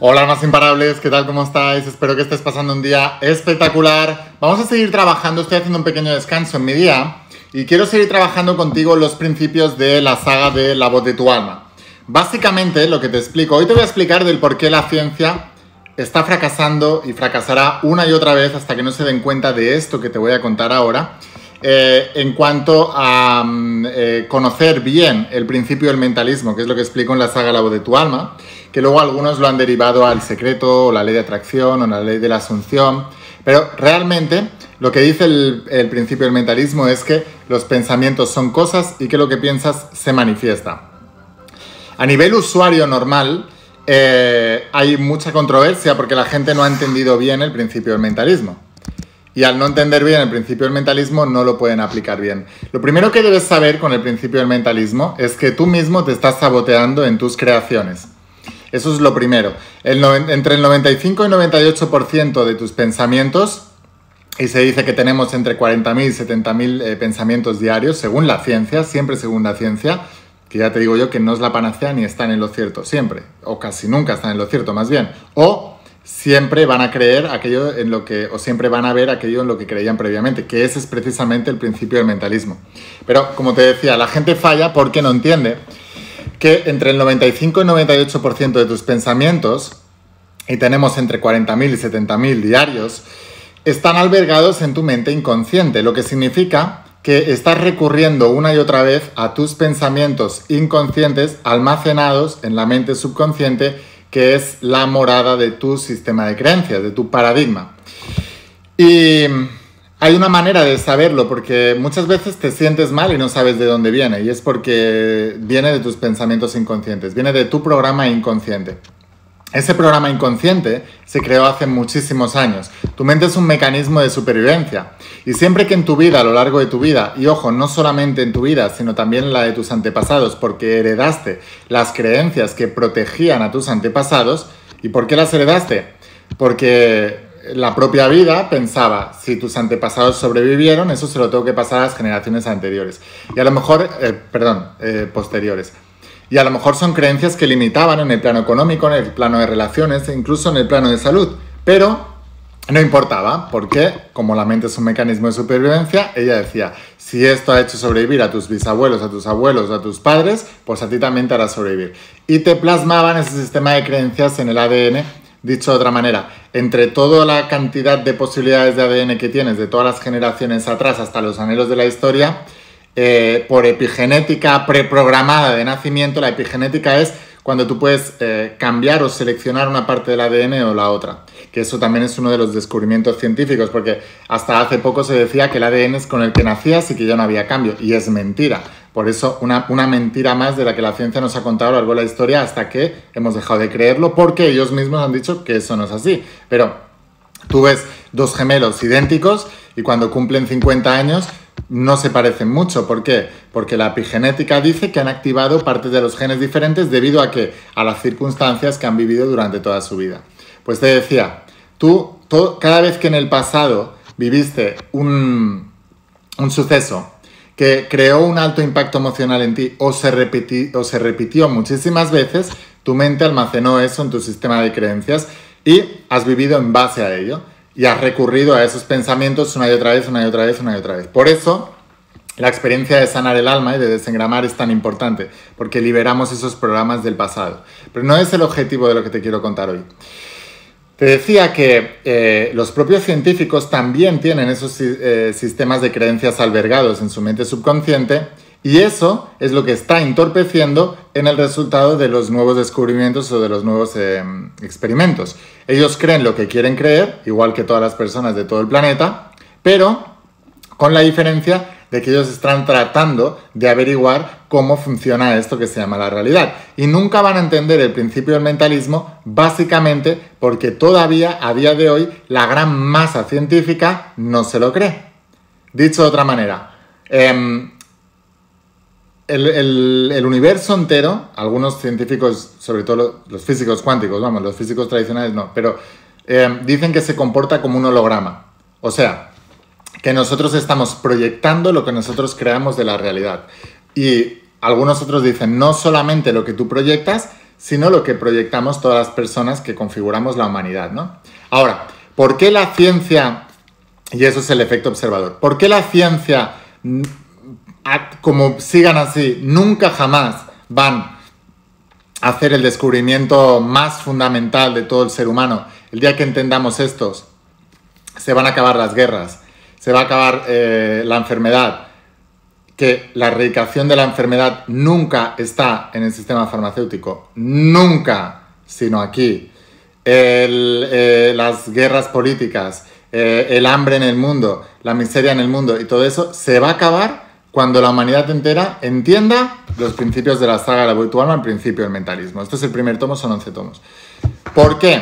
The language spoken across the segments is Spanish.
Hola, más imparables, ¿qué tal? ¿Cómo estáis? Espero que estés pasando un día espectacular. Vamos a seguir trabajando, estoy haciendo un pequeño descanso en mi día y quiero seguir trabajando contigo los principios de la saga de La voz de tu alma. Básicamente, lo que te explico, hoy te voy a explicar del por qué la ciencia está fracasando y fracasará una y otra vez hasta que no se den cuenta de esto que te voy a contar ahora. Eh, en cuanto a mm, eh, conocer bien el principio del mentalismo, que es lo que explico en la saga La voz de tu alma, que luego algunos lo han derivado al secreto o la ley de atracción o la ley de la asunción, pero realmente lo que dice el, principio del mentalismo es que los pensamientos son cosas y que lo que piensas se manifiesta. A nivel usuario normal, eh, hay mucha controversia porque la gente no ha entendido bien el principio del mentalismo y al no entender bien el principio del mentalismo no lo pueden aplicar bien. Lo primero que debes saber con el principio del mentalismo es que tú mismo te estás saboteando en tus creaciones. Eso es lo primero. entre el 95 y 98% de tus pensamientos, y se dice que tenemos entre 40.000 y 70.000 eh, pensamientos diarios, según la ciencia, siempre según la ciencia, que ya te digo yo que no es la panacea ni están en lo cierto, siempre, o casi nunca están en lo cierto, más bien. O siempre van a creer aquello en lo que, o siempre van a ver aquello en lo que creían previamente, que ese es precisamente el principio del mentalismo. Pero, como te decía, la gente falla porque no entiende que entre el 95 y 98% de tus pensamientos, y tenemos entre 40.000 y 70.000 diarios, están albergados en tu mente inconsciente, lo que significa que estás recurriendo una y otra vez a tus pensamientos inconscientes almacenados en la mente subconsciente que es la morada de tu sistema de creencias, de tu paradigma. Y hay una manera de saberlo, porque muchas veces te sientes mal y no sabes de dónde viene, y es porque viene de tus pensamientos inconscientes, viene de tu programa inconsciente. Ese programa inconsciente se creó hace muchísimos años. Tu mente es un mecanismo de supervivencia. Y siempre que en tu vida, a lo largo de tu vida, y ojo, no solamente en tu vida, sino también en la de tus antepasados, porque heredaste las creencias que protegían a tus antepasados, ¿y por qué las heredaste? Porque la propia vida pensaba, si tus antepasados sobrevivieron, eso se lo tengo que pasar a las generaciones anteriores. Y a lo mejor, eh, perdón, eh, posteriores. Y a lo mejor son creencias que limitaban en el plano económico, en el plano de relaciones e incluso en el plano de salud. Pero no importaba, porque como la mente es un mecanismo de supervivencia, ella decía, si esto ha hecho sobrevivir a tus bisabuelos, a tus abuelos, a tus padres, pues a ti también te hará sobrevivir. Y te plasmaban ese sistema de creencias en el ADN, dicho de otra manera, entre toda la cantidad de posibilidades de ADN que tienes de todas las generaciones atrás hasta los anhelos de la historia, eh, por epigenética preprogramada de nacimiento. La epigenética es cuando tú puedes eh, cambiar o seleccionar una parte del ADN o la otra. Que eso también es uno de los descubrimientos científicos, porque hasta hace poco se decía que el ADN es con el que nacías y que ya no había cambio. Y es mentira. Por eso, una, una mentira más de la que la ciencia nos ha contado a lo largo de la historia hasta que hemos dejado de creerlo, porque ellos mismos han dicho que eso no es así. Pero tú ves dos gemelos idénticos y cuando cumplen 50 años no se parecen mucho. ¿Por qué? Porque la epigenética dice que han activado partes de los genes diferentes debido a que a las circunstancias que han vivido durante toda su vida. Pues te decía, tú cada vez que en el pasado viviste un, un suceso que creó un alto impacto emocional en ti o se, o se repitió muchísimas veces, tu mente almacenó eso en tu sistema de creencias y has vivido en base a ello y has recurrido a esos pensamientos una y otra vez, una y otra vez, una y otra vez. Por eso, la experiencia de sanar el alma y de desengramar es tan importante, porque liberamos esos programas del pasado. Pero no es el objetivo de lo que te quiero contar hoy. Te decía que eh, los propios científicos también tienen esos eh, sistemas de creencias albergados en su mente subconsciente y eso es lo que está entorpeciendo en el resultado de los nuevos descubrimientos o de los nuevos eh, experimentos. Ellos creen lo que quieren creer, igual que todas las personas de todo el planeta, pero con la diferencia de que ellos están tratando de averiguar cómo funciona esto que se llama la realidad. Y nunca van a entender el principio del mentalismo básicamente porque todavía a día de hoy la gran masa científica no se lo cree. Dicho de otra manera, em, el, universo entero, algunos científicos, sobre todo los, físicos cuánticos, vamos, los físicos tradicionales no, pero eh, dicen que se comporta como un holograma. O sea, que nosotros estamos proyectando lo que nosotros creamos de la realidad. Y algunos otros dicen, no solamente lo que tú proyectas, sino lo que proyectamos todas las personas que configuramos la humanidad, ¿no? Ahora, ¿por qué la ciencia, y eso es el efecto observador, ¿por qué la ciencia, como sigan así, nunca jamás van a hacer el descubrimiento más fundamental de todo el ser humano? El día que entendamos estos, se van a acabar las guerras, se va a acabar eh, la enfermedad, que la erradicación de la enfermedad nunca está en el sistema farmacéutico, nunca, sino aquí. Eh, las guerras políticas, eh, el hambre en el mundo, la miseria en el mundo y todo eso se va a acabar cuando la humanidad entera entienda los principios de la saga de la virtual el principio del mentalismo. Este es el primer tomo, son 11 tomos. ¿Por qué?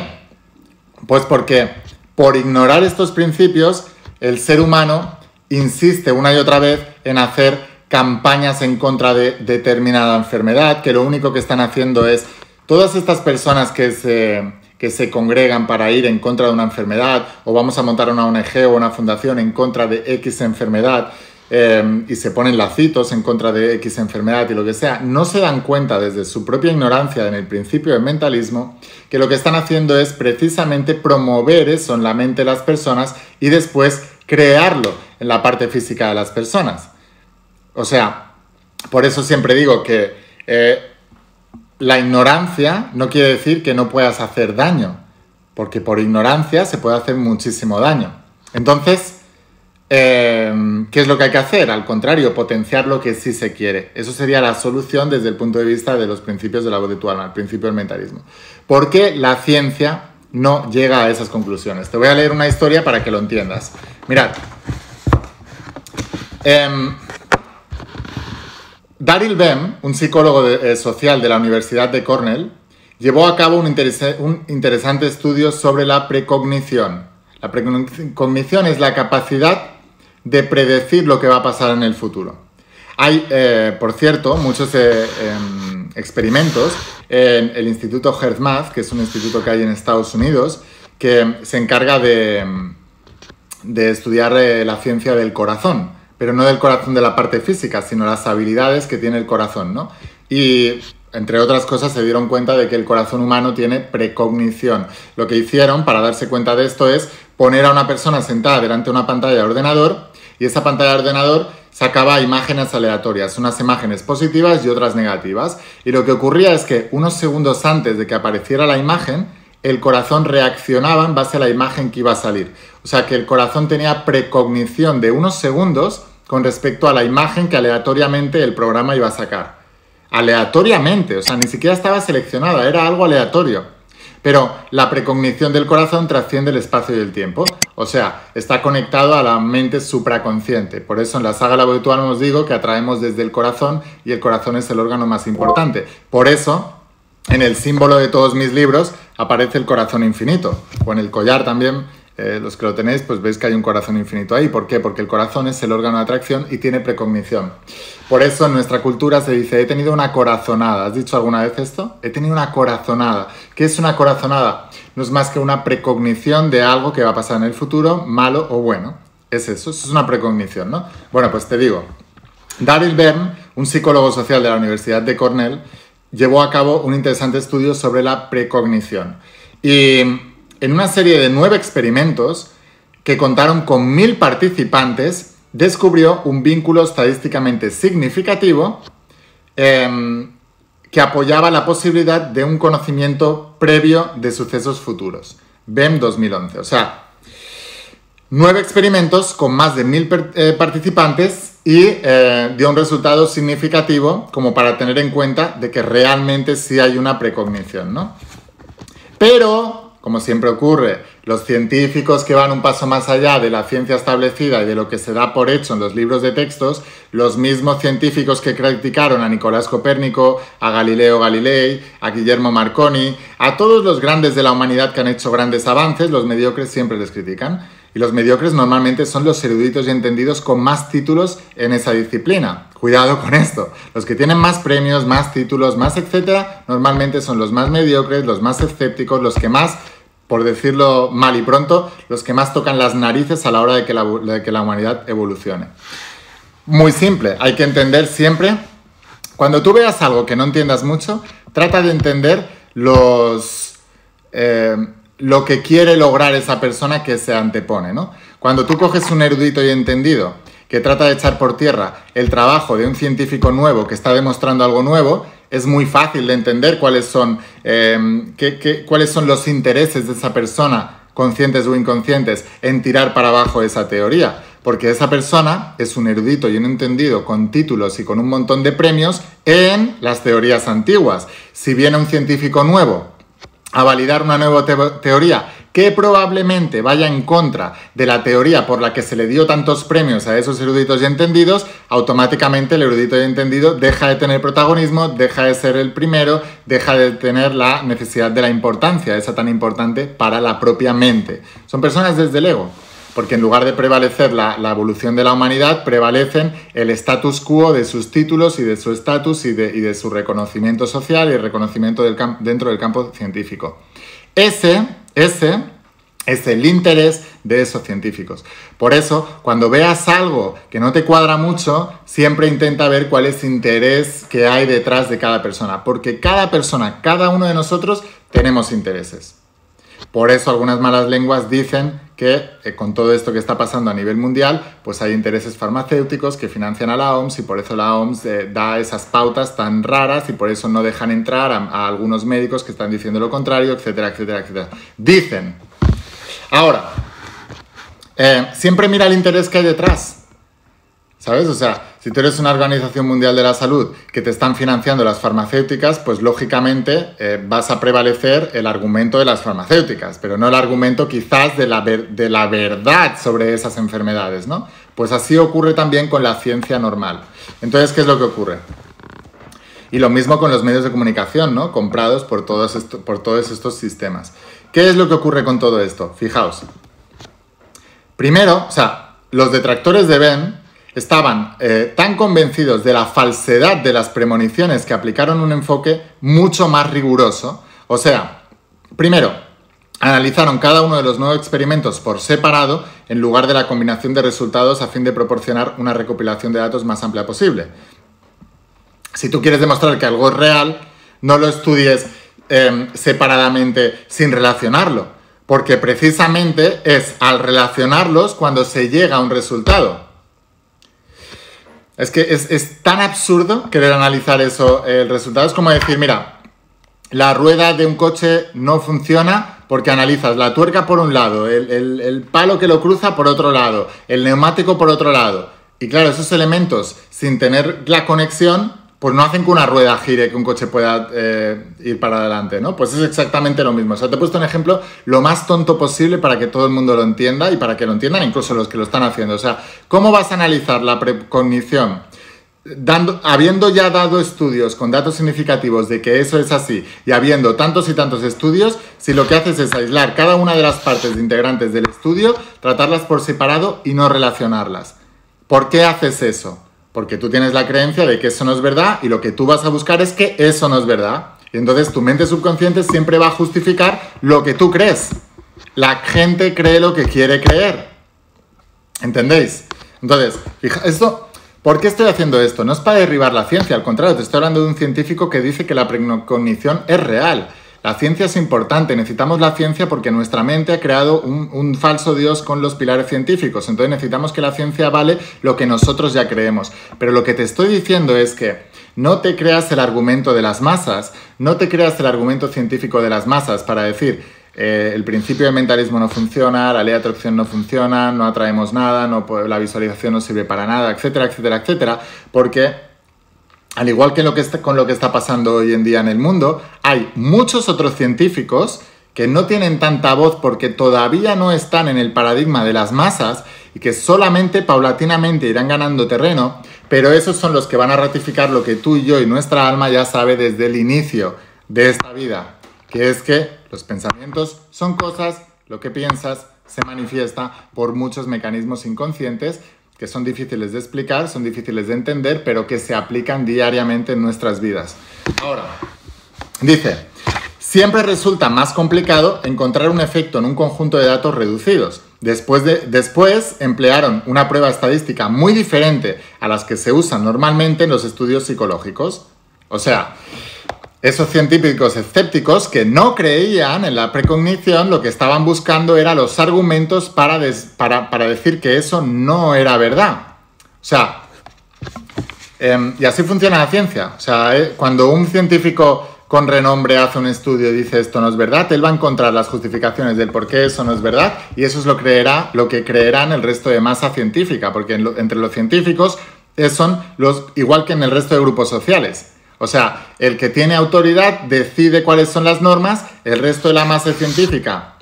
Pues porque por ignorar estos principios, el ser humano insiste una y otra vez en hacer campañas en contra de determinada enfermedad, que lo único que están haciendo es todas estas personas que se, que se congregan para ir en contra de una enfermedad, o vamos a montar una ONG o una fundación en contra de X enfermedad, em, y se ponen lacitos en contra de X enfermedad y lo que sea, no se dan cuenta desde su propia ignorancia en el principio del mentalismo que lo que están haciendo es precisamente promover eso en la mente de las personas y después crearlo en la parte física de las personas. O sea, por eso siempre digo que eh, la ignorancia no quiere decir que no puedas hacer daño, porque por ignorancia se puede hacer muchísimo daño. Entonces, eh, ¿qué es lo que hay que hacer? Al contrario, potenciar lo que sí se quiere. Eso sería la solución desde el punto de vista de los principios de la voz de tu alma, el principio del mentalismo. Porque la ciencia no llega a esas conclusiones. Te voy a leer una historia para que lo entiendas. Mirad. Em, Daryl Bem, un psicólogo eh, social de la Universidad de Cornell, llevó a cabo un interesante estudio sobre la precognición. La precognición es la capacidad de predecir lo que va a pasar en el futuro. Hay, eh, por cierto, muchos eh, em, experimentos en el Instituto HeartMath, que es un instituto que hay en Estados Unidos, que se encarga de, de estudiar la ciencia del corazón pero no del corazón de la parte física, sino las habilidades que tiene el corazón, ¿no? Y entre otras cosas se dieron cuenta de que el corazón humano tiene precognición. Lo que hicieron para darse cuenta de esto es poner a una persona sentada delante de una pantalla de ordenador y esa pantalla de ordenador sacaba imágenes aleatorias, unas imágenes positivas y otras negativas. Y lo que ocurría es que unos segundos antes de que apareciera la imagen, el corazón reaccionaba en base a la imagen que iba a salir. O sea que el corazón tenía precognición de unos segundos con respecto a la imagen que aleatoriamente el programa iba a sacar. Aleatoriamente, o sea, ni siquiera estaba seleccionada, era algo aleatorio. Pero la precognición del corazón trasciende el espacio y el tiempo, o sea, está conectado a la mente supraconsciente. Por eso en la saga La Virtual os digo que atraemos desde el corazón y el corazón es el órgano más importante. Por eso, en el símbolo de todos mis libros aparece el corazón infinito, o en el collar también eh, los que lo tenéis, pues veis que hay un corazón infinito ahí. ¿Por qué? Porque el corazón es el órgano de atracción y tiene precognición. Por eso en nuestra cultura se dice, he tenido una corazonada. ¿Has dicho alguna vez esto? He tenido una corazonada. ¿Qué es una corazonada? No es más que una precognición de algo que va a pasar en el futuro, malo o bueno. Es eso, eso es una precognición, ¿no? Bueno, pues te digo, Daryl Byrne, un psicólogo social de la Universidad de Cornell, llevó a cabo un interesante estudio sobre la precognición. Y en una serie de nueve experimentos que contaron con mil participantes, descubrió un vínculo estadísticamente significativo em, que apoyaba la posibilidad de un conocimiento previo de sucesos futuros. BEM 2011. O sea, nueve experimentos con más de mil eh, participantes y eh, dio un resultado significativo como para tener en cuenta de que realmente sí hay una precognición, ¿no? Pero como siempre ocurre, los científicos que van un paso más allá de la ciencia establecida y de lo que se da por hecho en los libros de textos, los mismos científicos que criticaron a Nicolás Copérnico, a Galileo Galilei, a Guillermo Marconi, a todos los grandes de la humanidad que han hecho grandes avances, los mediocres siempre les critican. Y los mediocres normalmente son los eruditos y entendidos con más títulos en esa disciplina. Cuidado con esto. Los que tienen más premios, más títulos, más etcétera, normalmente son los más mediocres, los más escépticos, los que más por decirlo mal y pronto, los que más tocan las narices a la hora de que la, humanidad evolucione. Muy simple, hay que entender siempre, cuando tú veas algo que no entiendas mucho, trata de entender los, eh, lo que quiere lograr esa persona que se antepone, ¿no? Cuando tú coges un erudito y entendido que trata de echar por tierra el trabajo de un científico nuevo que está demostrando algo nuevo, es muy fácil de entender cuáles son, eh, cuáles son los intereses de esa persona, conscientes o inconscientes, en tirar para abajo esa teoría. Porque esa persona es un erudito y un entendido con títulos y con un montón de premios en las teorías antiguas. Si viene un científico nuevo a validar una nueva teoría que probablemente vaya en contra de la teoría por la que se le dio tantos premios a esos eruditos y entendidos, automáticamente el erudito y entendido deja de tener protagonismo, deja de ser el primero, deja de tener la necesidad de la importancia, esa tan importante para la propia mente. Son personas desde el ego porque en lugar de prevalecer la, evolución de la humanidad, prevalecen el status quo de sus títulos y de su estatus y de, su reconocimiento social y el reconocimiento dentro del campo científico. Ese, ese es el interés de esos científicos. Por eso, cuando veas algo que no te cuadra mucho, siempre intenta ver cuál es el interés que hay detrás de cada persona, porque cada persona, cada uno de nosotros, tenemos intereses. Por eso algunas malas lenguas dicen que eh, con todo esto que está pasando a nivel mundial, pues hay intereses farmacéuticos que financian a la OMS y por eso la OMS eh, da esas pautas tan raras y por eso no dejan entrar a, algunos médicos que están diciendo lo contrario, etcétera, etcétera, etcétera. Dicen. Ahora, eh, siempre mira el interés que hay detrás. ¿Sabes? O sea, si tú eres una organización mundial de la salud que te están financiando las farmacéuticas, pues lógicamente eh, vas a prevalecer el argumento de las farmacéuticas, pero no el argumento quizás de la, de la verdad sobre esas enfermedades, ¿no? Pues así ocurre también con la ciencia normal. Entonces, ¿qué es lo que ocurre? Y lo mismo con los medios de comunicación, ¿no? Comprados por todos, por todos estos sistemas. ¿Qué es lo que ocurre con todo esto? Fijaos. Primero, o sea, los detractores de Ben estaban eh, tan convencidos de la falsedad de las premoniciones que aplicaron un enfoque mucho más riguroso. O sea, primero, analizaron cada uno de los nuevos experimentos por separado en lugar de la combinación de resultados a fin de proporcionar una recopilación de datos más amplia posible. Si tú quieres demostrar que algo es real, no lo estudies em, separadamente sin relacionarlo, porque precisamente es al relacionarlos cuando se llega a un resultado. Es que es, tan absurdo querer analizar eso. El resultado es como decir, mira, la rueda de un coche no funciona porque analizas la tuerca por un lado, el, palo que lo cruza por otro lado, el neumático por otro lado. Y claro, esos elementos, sin tener la conexión, pues no hacen que una rueda gire, que un coche pueda eh, ir para adelante, ¿no? Pues es exactamente lo mismo. O sea, te he puesto un ejemplo lo más tonto posible para que todo el mundo lo entienda y para que lo entiendan incluso los que lo están haciendo. O sea, ¿cómo vas a analizar la precognición? Habiendo ya dado estudios con datos significativos de que eso es así y habiendo tantos y tantos estudios, si lo que haces es aislar cada una de las partes integrantes del estudio, tratarlas por separado y no relacionarlas. ¿Por qué haces eso? Porque tú tienes la creencia de que eso no es verdad y lo que tú vas a buscar es que eso no es verdad. Y entonces tu mente subconsciente siempre va a justificar lo que tú crees. La gente cree lo que quiere creer. ¿Entendéis? Entonces, fija, esto, ¿por qué estoy haciendo esto? No es para derribar la ciencia, al contrario, te estoy hablando de un científico que dice que la precognición es real. La ciencia es importante, necesitamos la ciencia porque nuestra mente ha creado un, falso Dios con los pilares científicos. Entonces necesitamos que la ciencia vale lo que nosotros ya creemos. Pero lo que te estoy diciendo es que no te creas el argumento de las masas, no te creas el argumento científico de las masas para decir eh, el principio de mentalismo no funciona, la ley de atracción no funciona, no atraemos nada, no, la visualización no sirve para nada, etcétera, etcétera, etcétera, porque al igual que con lo que está pasando hoy en día en el mundo, hay muchos otros científicos que no tienen tanta voz porque todavía no están en el paradigma de las masas y que solamente paulatinamente irán ganando terreno, pero esos son los que van a ratificar lo que tú y yo y nuestra alma ya sabe desde el inicio de esta vida, que es que los pensamientos son cosas, lo que piensas se manifiesta por muchos mecanismos inconscientes que son difíciles de explicar, son difíciles de entender, pero que se aplican diariamente en nuestras vidas. Ahora, dice, siempre resulta más complicado encontrar un efecto en un conjunto de datos reducidos. Después, de, después emplearon una prueba estadística muy diferente a las que se usan normalmente en los estudios psicológicos. O sea, esos científicos escépticos que no creían en la precognición, lo que estaban buscando era los argumentos para, decir que eso no era verdad. O sea, em, y así funciona la ciencia. O sea, eh, cuando un científico con renombre hace un estudio y dice esto no es verdad, él va a encontrar las justificaciones del por qué eso no es verdad y eso es lo, creerá, lo que creerán el resto de masa científica, porque entre los científicos son los igual que en el resto de grupos sociales. O sea, el que tiene autoridad decide cuáles son las normas, el resto de la masa científica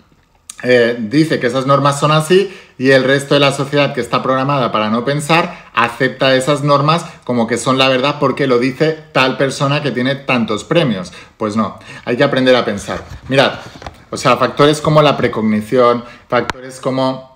eh, dice que esas normas son así y el resto de la sociedad que está programada para no pensar acepta esas normas como que son la verdad porque lo dice tal persona que tiene tantos premios. Pues no, hay que aprender a pensar. Mirad, o sea, factores como la precognición, factores como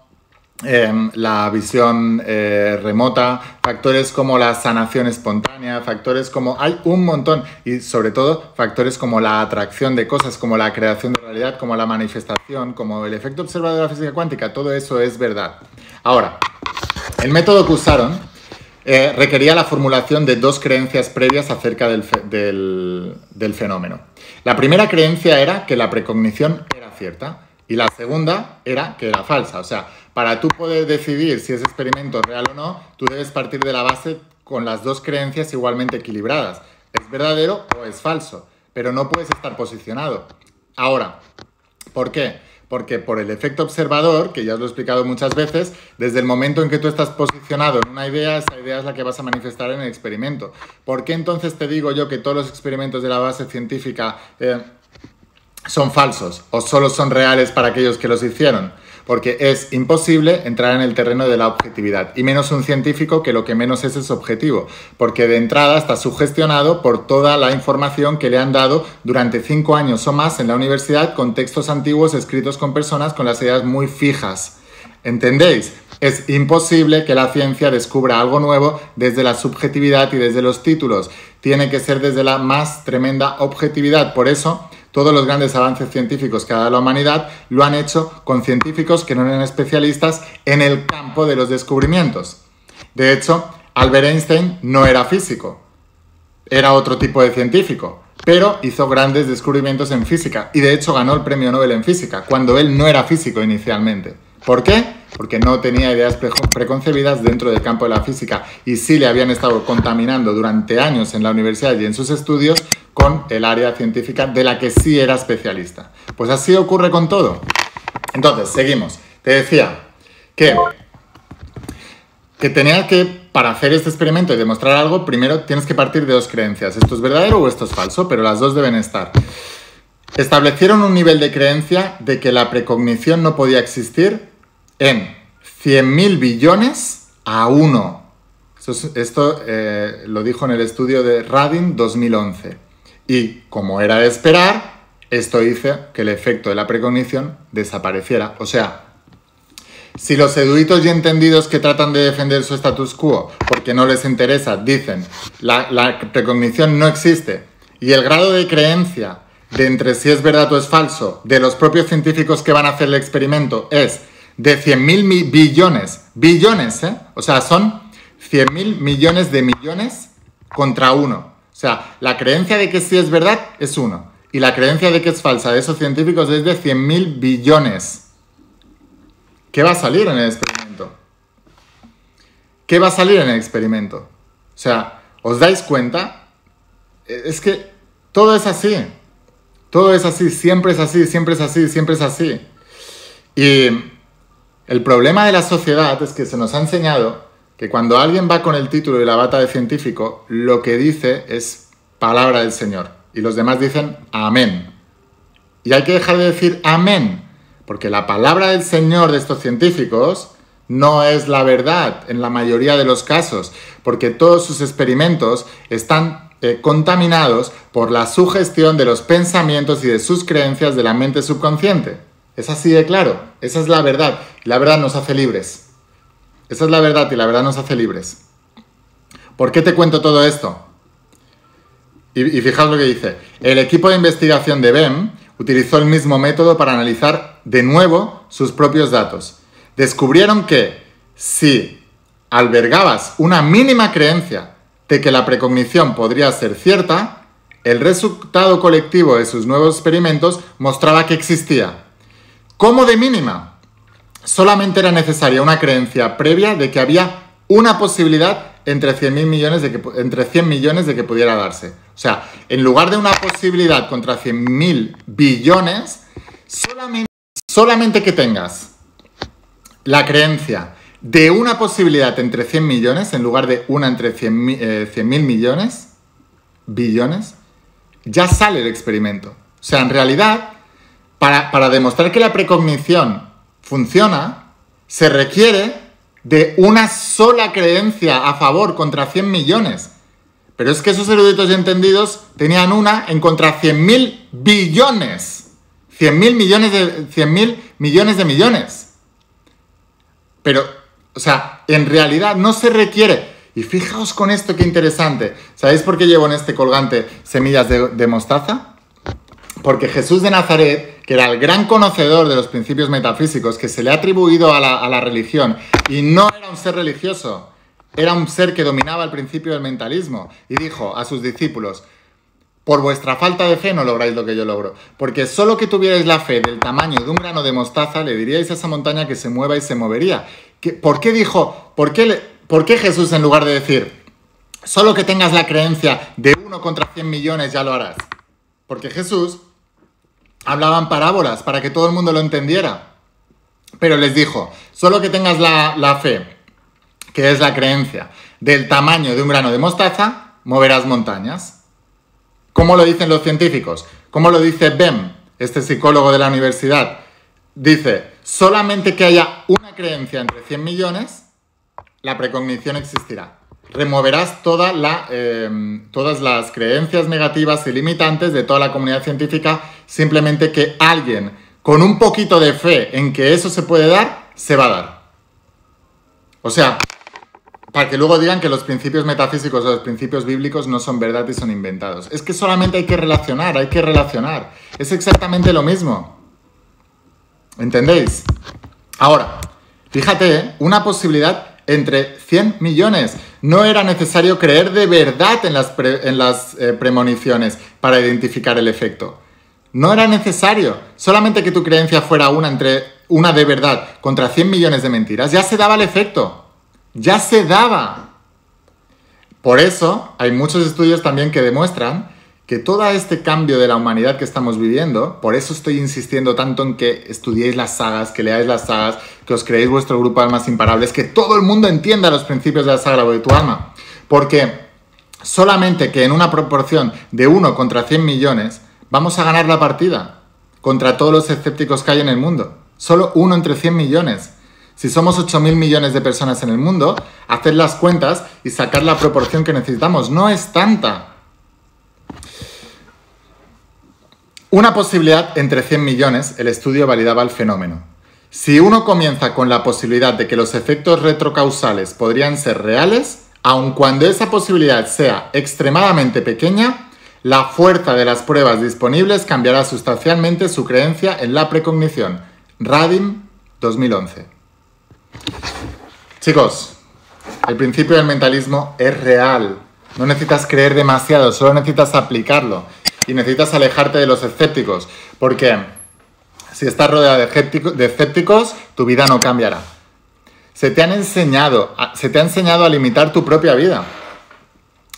Em, la visión eh, remota, factores como la sanación espontánea, factores como... Hay un montón y sobre todo factores como la atracción de cosas, como la creación de realidad, como la manifestación, como el efecto observado de la física cuántica, todo eso es verdad. Ahora, el método que usaron eh, requería la formulación de dos creencias previas acerca del, del fenómeno. La primera creencia era que la precognición era cierta y la segunda era que era falsa. O sea, para tú poder decidir si ese experimento es real o no, tú debes partir de la base con las dos creencias igualmente equilibradas. ¿Es verdadero o es falso? Pero no puedes estar posicionado. Ahora, ¿por qué? Porque por el efecto observador, que ya os lo he explicado muchas veces, desde el momento en que tú estás posicionado en una idea, esa idea es la que vas a manifestar en el experimento. ¿Por qué entonces te digo yo que todos los experimentos de la base científica eh, son falsos o solo son reales para aquellos que los hicieron, porque es imposible entrar en el terreno de la objetividad, y menos un científico que lo que menos es es objetivo, porque de entrada está sugestionado por toda la información que le han dado durante cinco años o más en la universidad con textos antiguos escritos con personas con las ideas muy fijas. ¿Entendéis? Es imposible que la ciencia descubra algo nuevo desde la subjetividad y desde los títulos. Tiene que ser desde la más tremenda objetividad. Por eso, todos los grandes avances científicos que ha dado la humanidad lo han hecho con científicos que no eran especialistas en el campo de los descubrimientos. De hecho, Albert Einstein no era físico, era otro tipo de científico, pero hizo grandes descubrimientos en física y de hecho ganó el premio Nobel en física, cuando él no era físico inicialmente. ¿Por qué? Porque no tenía ideas preconcebidas dentro del campo de la física y sí le habían estado contaminando durante años en la universidad y en sus estudios con el área científica de la que sí era especialista. Pues así ocurre con todo. Entonces, seguimos. Te decía que, que tenía que, para hacer este experimento y demostrar algo, primero tienes que partir de dos creencias. Esto es verdadero o esto es falso, pero las dos deben estar. Establecieron un nivel de creencia de que la precognición no podía existir en 100.000 billones a 1. Esto, eh, lo dijo en el estudio de Radin 2011. Y como era de esperar, esto hizo que el efecto de la precognición desapareciera. O sea, si los eruditos y entendidos que tratan de defender su status quo porque no les interesa dicen la, la precognición no existe y el grado de creencia de entre si es verdad o es falso de los propios científicos que van a hacer el experimento es de 100.000 billones, billones, ¿eh? O sea, son 100.000 millones de millones contra uno. O sea, la creencia de que sí es verdad es uno. Y la creencia de que es falsa de esos científicos es de 100.000 billones. ¿Qué va a salir en el experimento? ¿Qué va a salir en el experimento? O sea, ¿os dais cuenta? E, es que todo es así. Todo es así, siempre es así, siempre es así, siempre es así. Y el problema de la sociedad es que se nos ha enseñado que cuando alguien va con el título y la bata de científico, lo que dice es palabra del Señor. Y los demás dicen amén. Y hay que dejar de decir amén, porque la palabra del Señor de estos científicos no es la verdad en la mayoría de los casos, porque todos sus experimentos están eh, contaminados por la sugestión de los pensamientos y de sus creencias de la mente subconsciente. Es así de claro, esa es la verdad. La verdad nos hace libres. Esa es la verdad y la verdad nos hace libres. ¿Por qué te cuento todo esto? Y, y fijaos lo que dice. El equipo de investigación de BEM utilizó el mismo método para analizar de nuevo sus propios datos. Descubrieron que si albergabas una mínima creencia de que la precognición podría ser cierta, el resultado colectivo de sus nuevos experimentos mostraba que existía. Como de mínima, solamente era necesaria una creencia previa de que había una posibilidad entre 100, millones de que, entre 100 millones de que pudiera darse. O sea, en lugar de una posibilidad contra 100.000 billones, solamente, solamente que tengas la creencia de una posibilidad entre 100 millones en lugar de una entre 100.000 eh, millones, billones, ya sale el experimento. O sea, en realidad, para, demostrar que la precognición funciona, se requiere de una sola creencia a favor contra 100 millones. Pero es que esos eruditos y entendidos tenían una en contra 100.000 billones. 100.000 millones de 100.000 millones de millones. Pero, o sea, en realidad no se requiere. Y fijaos con esto qué interesante. ¿Sabéis por qué llevo en este colgante semillas de mostaza? Porque Jesús de Nazaret, que era el gran conocedor de los principios metafísicos, que se le ha atribuido a la, religión, y no era un ser religioso, era un ser que dominaba el principio del mentalismo, y dijo a sus discípulos, por vuestra falta de fe no lográis lo que yo logro, porque solo que tuvierais la fe del tamaño de un grano de mostaza, le diríais a esa montaña que se mueva y se movería. ¿Por qué dijo, por qué, por qué Jesús en lugar de decir, solo que tengas la creencia de uno contra cien millones ya lo harás? Porque Jesús hablaban parábolas para que todo el mundo lo entendiera. Pero les dijo, solo que tengas la, fe, que es la creencia, del tamaño de un grano de mostaza, moverás montañas. ¿Cómo lo dicen los científicos? ¿Cómo lo dice Bem, este psicólogo de la universidad? Dice, solamente que haya una creencia entre 100 millones, la precognición existirá removerás la, em, todas las creencias negativas y limitantes de toda la comunidad científica, simplemente que alguien con un poquito de fe en que eso se puede dar, se va a dar. O sea, para que luego digan que los principios metafísicos o los principios bíblicos no son verdad y son inventados. Es que solamente hay que relacionar, hay que relacionar. Es exactamente lo mismo. ¿Entendéis? Ahora, fíjate, ¿eh? una posibilidad entre 100 millones. No era necesario creer de verdad en las, eh, premoniciones para identificar el efecto. No era necesario. Solamente que tu creencia fuera una entre una de verdad contra 100 millones de mentiras, ya se daba el efecto. Ya se daba. Por eso hay muchos estudios también que demuestran que todo este cambio de la humanidad que estamos viviendo, por eso estoy insistiendo tanto en que estudiéis las sagas, que leáis las sagas, que os creéis vuestro grupo de almas imparables, que todo el mundo entienda los principios de la saga de tu alma. Porque solamente que en una proporción de 1 contra 100 millones, vamos a ganar la partida contra todos los escépticos que hay en el mundo. Solo uno entre 100 millones. Si somos 8.000 millones de personas en el mundo, haced las cuentas y sacar la proporción que necesitamos. No es tanta. Una posibilidad entre 100 millones, el estudio validaba el fenómeno. Si uno comienza con la posibilidad de que los efectos retrocausales podrían ser reales, aun cuando esa posibilidad sea extremadamente pequeña, la fuerza de las pruebas disponibles cambiará sustancialmente su creencia en la precognición. Radim 2011. Chicos, el principio del mentalismo es real. No necesitas creer demasiado, solo necesitas aplicarlo y necesitas alejarte de los escépticos, porque si estás rodeado de escépticos, tu vida no cambiará. Se te han enseñado, se te ha enseñado a limitar tu propia vida.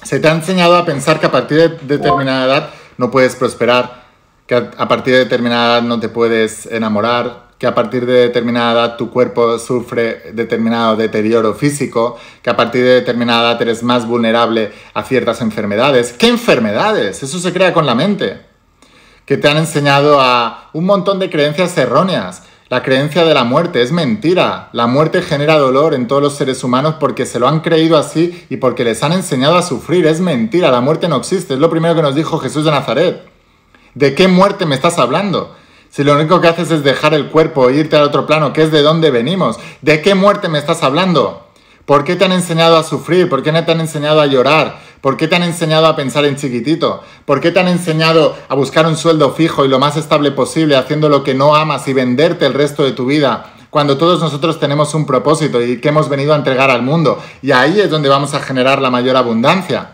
Se te ha enseñado a pensar que a partir de determinada edad no puedes prosperar, que a partir de determinada edad no te puedes enamorar, que a partir de determinada edad tu cuerpo sufre determinado deterioro físico, que a partir de determinada edad eres más vulnerable a ciertas enfermedades. ¿Qué enfermedades? Eso se crea con la mente. Que te han enseñado a un montón de creencias erróneas. La creencia de la muerte es mentira. La muerte genera dolor en todos los seres humanos porque se lo han creído así y porque les han enseñado a sufrir. Es mentira, la muerte no existe. Es lo primero que nos dijo Jesús de Nazaret. ¿De qué muerte me estás hablando? Si lo único que haces es dejar el cuerpo e irte al otro plano, que es de dónde venimos, ¿de qué muerte me estás hablando? ¿Por qué te han enseñado a sufrir? ¿Por qué no te han enseñado a llorar? ¿Por qué te han enseñado a pensar en chiquitito? ¿Por qué te han enseñado a buscar un sueldo fijo y lo más estable posible haciendo lo que no amas y venderte el resto de tu vida? Cuando todos nosotros tenemos un propósito y que hemos venido a entregar al mundo. Y ahí es donde vamos a generar la mayor abundancia.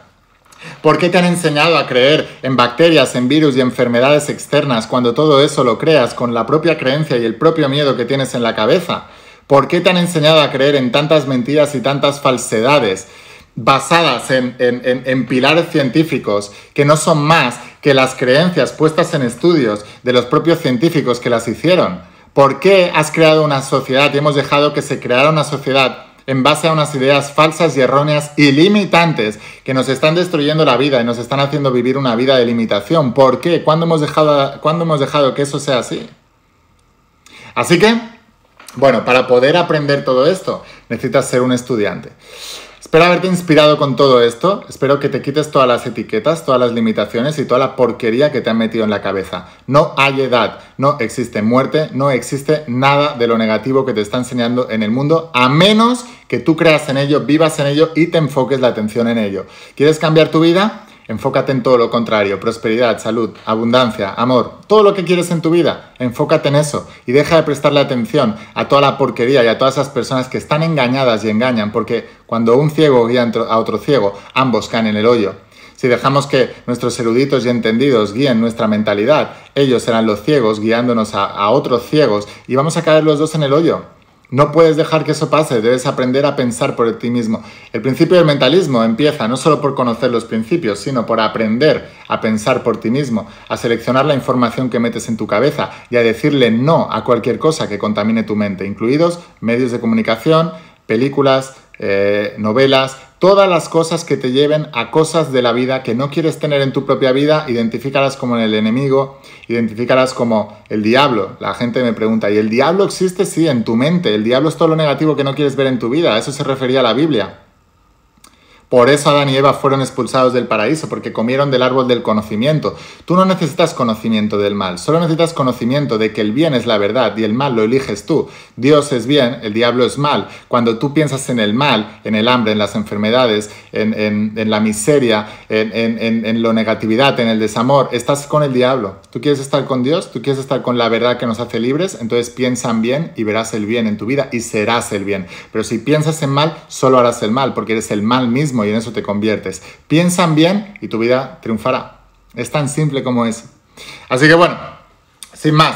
¿Por qué te han enseñado a creer en bacterias, en virus y enfermedades externas cuando todo eso lo creas con la propia creencia y el propio miedo que tienes en la cabeza? ¿Por qué te han enseñado a creer en tantas mentiras y tantas falsedades basadas en, pilares científicos que no son más que las creencias puestas en estudios de los propios científicos que las hicieron? ¿Por qué has creado una sociedad y hemos dejado que se creara una sociedad en base a unas ideas falsas y erróneas y limitantes que nos están destruyendo la vida y nos están haciendo vivir una vida de limitación? ¿Por qué? ¿Cuándo hemos dejado, ¿cuándo hemos dejado que eso sea así? Así que, bueno, para poder aprender todo esto necesitas ser un estudiante. Espero haberte inspirado con todo esto, espero que te quites todas las etiquetas, todas las limitaciones y toda la porquería que te han metido en la cabeza. No hay edad, no existe muerte, no existe nada de lo negativo que te está enseñando en el mundo, a menos que tú creas en ello, vivas en ello y te enfoques la atención en ello. ¿Quieres cambiar tu vida? Enfócate en todo lo contrario, prosperidad, salud, abundancia, amor, todo lo que quieres en tu vida, enfócate en eso y deja de prestarle atención a toda la porquería y a todas esas personas que están engañadas y engañan, porque cuando un ciego guía a otro ciego, ambos caen en el hoyo. Si dejamos que nuestros eruditos y entendidos guíen nuestra mentalidad, ellos serán los ciegos guiándonos a, a otros ciegos y vamos a caer los dos en el hoyo. No puedes dejar que eso pase, debes aprender a pensar por ti mismo. El principio del mentalismo empieza no solo por conocer los principios, sino por aprender a pensar por ti mismo, a seleccionar la información que metes en tu cabeza y a decirle no a cualquier cosa que contamine tu mente, incluidos medios de comunicación, películas, eh, novelas, todas las cosas que te lleven a cosas de la vida que no quieres tener en tu propia vida, identifícalas como el enemigo, identifícalas como el diablo. La gente me pregunta, ¿y el diablo existe? Sí, en tu mente. El diablo es todo lo negativo que no quieres ver en tu vida. A eso se refería la Biblia. Por eso Adán y Eva fueron expulsados del paraíso, porque comieron del árbol del conocimiento. Tú no necesitas conocimiento del mal, solo necesitas conocimiento de que el bien es la verdad y el mal lo eliges tú. Dios es bien, el diablo es mal. Cuando tú piensas en el mal, en el hambre, en las enfermedades, en, la miseria, en, en, la negatividad, en el desamor, estás con el diablo. Tú quieres estar con Dios, tú quieres estar con la verdad que nos hace libres, entonces piensa en bien y verás el bien en tu vida y serás el bien. Pero si piensas en mal, solo harás el mal, porque eres el mal mismo y en eso te conviertes. Piensan bien y tu vida triunfará. Es tan simple como es. Así que bueno, sin más,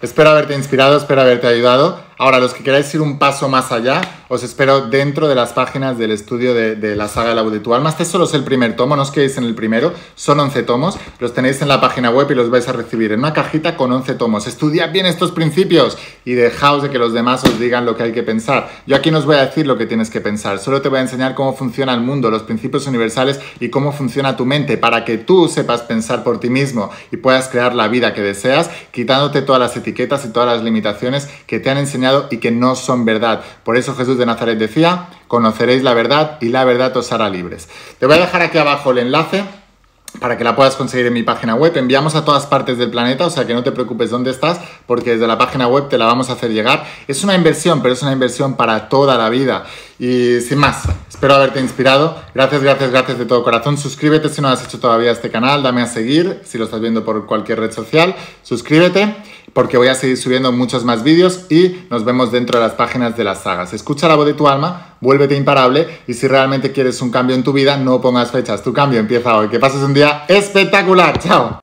espero haberte inspirado, espero haberte ayudado. Ahora, los que queráis ir un paso más allá, os espero dentro de las páginas del estudio de, la saga La de tu alma. Este solo es el primer tomo, no os quedéis en el primero, son 11 tomos, los tenéis en la página web y los vais a recibir en una cajita con 11 tomos. Estudiad bien estos principios y dejaos de que los demás os digan lo que hay que pensar. Yo aquí no os voy a decir lo que tienes que pensar, solo te voy a enseñar cómo funciona el mundo, los principios universales y cómo funciona tu mente para que tú sepas pensar por ti mismo y puedas crear la vida que deseas, quitándote todas las etiquetas y todas las limitaciones que te han enseñado y que no son verdad. Por eso Jesús de Nazaret decía, conoceréis la verdad y la verdad os hará libres. Te voy a dejar aquí abajo el enlace para que la puedas conseguir en mi página web. Enviamos a todas partes del planeta, o sea que no te preocupes dónde estás, porque desde la página web te la vamos a hacer llegar. Es una inversión, pero es una inversión para toda la vida. Y sin más, espero haberte inspirado. Gracias, gracias, gracias de todo corazón. Suscríbete si no has hecho todavía este canal, dame a seguir si lo estás viendo por cualquier red social. Suscríbete porque voy a seguir subiendo muchos más vídeos y nos vemos dentro de las páginas de las sagas. Escucha la voz de tu alma, vuélvete imparable y si realmente quieres un cambio en tu vida, no pongas fechas. Tu cambio empieza hoy. Que pases un día espectacular. Chao.